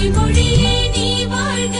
தமிழ் மொழியே நீ வாழ்க